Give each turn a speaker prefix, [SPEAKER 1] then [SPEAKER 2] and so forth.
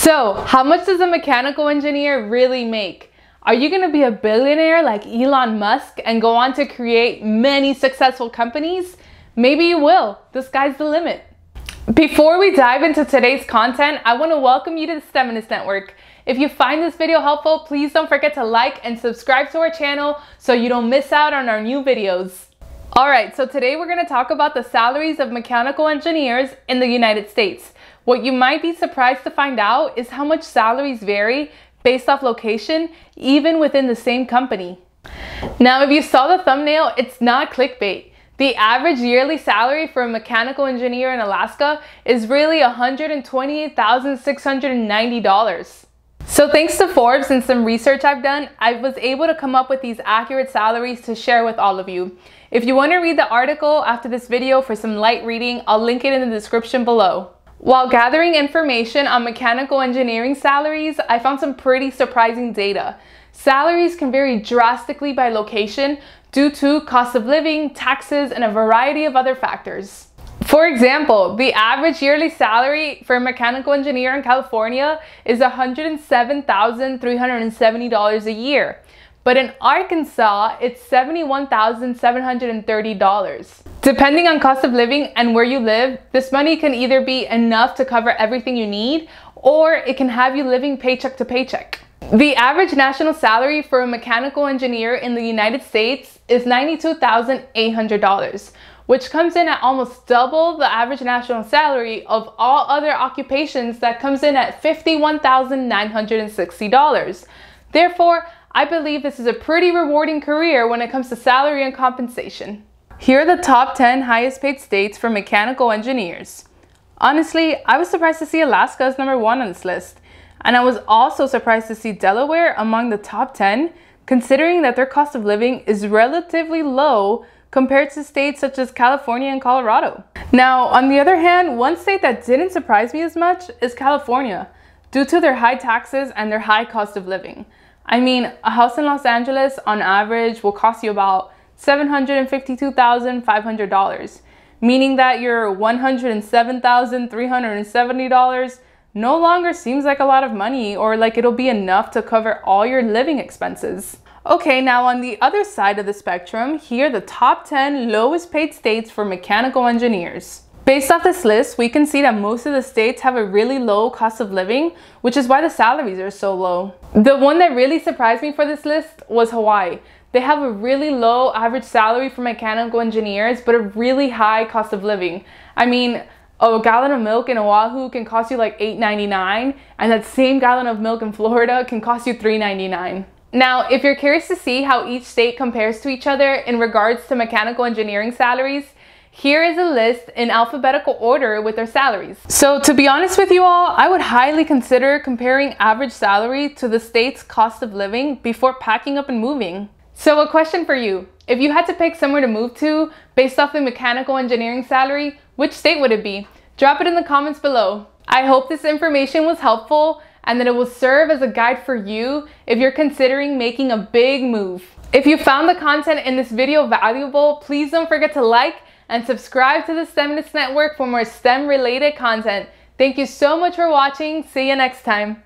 [SPEAKER 1] So, how much does a mechanical engineer really make? Are you going to be a billionaire like Elon Musk and go on to create many successful companies? Maybe you will. The sky's the limit. Before we dive into today's content, I want to welcome you to the STEMinist Network. If you find this video helpful, please don't forget to like and subscribe to our channel so you don't miss out on our new videos. Alright, so today we're going to talk about the salaries of mechanical engineers in the United States. What you might be surprised to find out is how much salaries vary based off location, even within the same company. Now, if you saw the thumbnail, it's not clickbait. The average yearly salary for a mechanical engineer in Alaska is really $128,690. So thanks to Forbes and some research I've done, I was able to come up with these accurate salaries to share with all of you. If you want to read the article after this video for some light reading, I'll link it in the description below. While gathering information on mechanical engineering salaries, I found some pretty surprising data. Salaries can vary drastically by location due to cost of living, taxes, and a variety of other factors. For example, the average yearly salary for a mechanical engineer in California is $107,370 a year. But in Arkansas, it's $71,730. Depending on cost of living and where you live, this money can either be enough to cover everything you need or it can have you living paycheck to paycheck. The average national salary for a mechanical engineer in the United States is $92,800, which comes in at almost double the average national salary of all other occupations that comes in at $51,960. Therefore, I believe this is a pretty rewarding career when it comes to salary and compensation. Here are the top 10 highest paid states for mechanical engineers. Honestly, I was surprised to see Alaska as number one on this list. And I was also surprised to see Delaware among the top 10, considering that their cost of living is relatively low compared to states such as California and Colorado. Now, on the other hand, one state that didn't surprise me as much is California, due to their high taxes and their high cost of living. I mean, a house in Los Angeles on average will cost you about $752,500, meaning that your $107,370 no longer seems like a lot of money or like it'll be enough to cover all your living expenses. Okay, now on the other side of the spectrum, here are the top 10 lowest paid states for mechanical engineers. Based off this list, we can see that most of the states have a really low cost of living, which is why the salaries are so low. The one that really surprised me for this list was Hawaii. They have a really low average salary for mechanical engineers, but a really high cost of living. I mean, a gallon of milk in Oahu can cost you like $8.99, and that same gallon of milk in Florida can cost you $3.99. Now, if you're curious to see how each state compares to each other in regards to mechanical engineering salaries, here is a list in alphabetical order with their salaries. So to be honest with you all, I would highly consider comparing average salary to the state's cost of living before packing up and moving. So a question for you. If you had to pick somewhere to move to based off the mechanical engineering salary, which state would it be? Drop it in the comments below. I hope this information was helpful and that it will serve as a guide for you if you're considering making a big move. If you found the content in this video valuable, please don't forget to like and subscribe to the STEMinist Network for more STEM related content. Thank you so much for watching. See you next time.